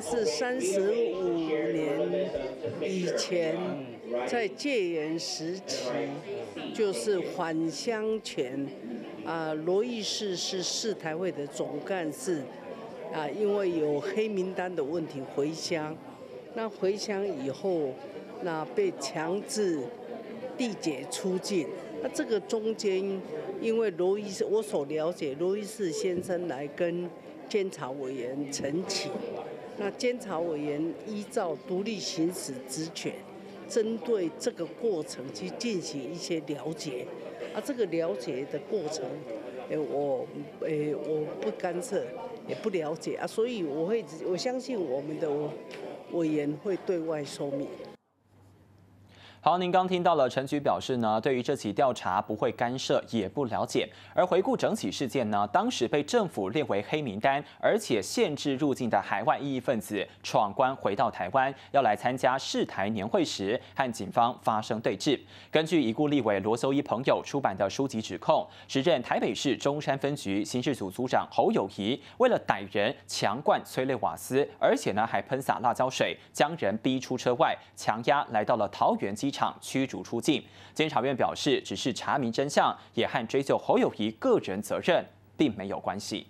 是三十五年以前，在戒严时期，就是返乡前，啊，罗伊士是市台会的总干事，啊，因为有黑名单的问题回乡，那回乡以后，那被强制递解出境，那这个中间，因为罗伊士，我所了解，罗伊士先生来跟监察委员陈启。那监察委员依照独立行使职权，针对这个过程去进行一些了解，啊，这个了解的过程，诶，我诶我不干涉，也不了解啊，所以我会我相信我们的委员会对外说明。好，您刚听到了陈局表示呢，对于这起调查不会干涉，也不了解。而回顾整起事件呢，当时被政府列为黑名单，而且限制入境的海外异议分子闯关回到台湾，要来参加世台年会时，和警方发生对峙。根据已故立委罗修一朋友出版的书籍指控，时任台北市中山分局刑事组组长侯友谊，为了逮人强灌催泪瓦斯，而且呢还喷洒辣椒水，将人逼出车外，强压来到了桃园机。机场驱逐出境，监察院表示，只是查明真相，也和追究侯友谊个人责任并没有关系。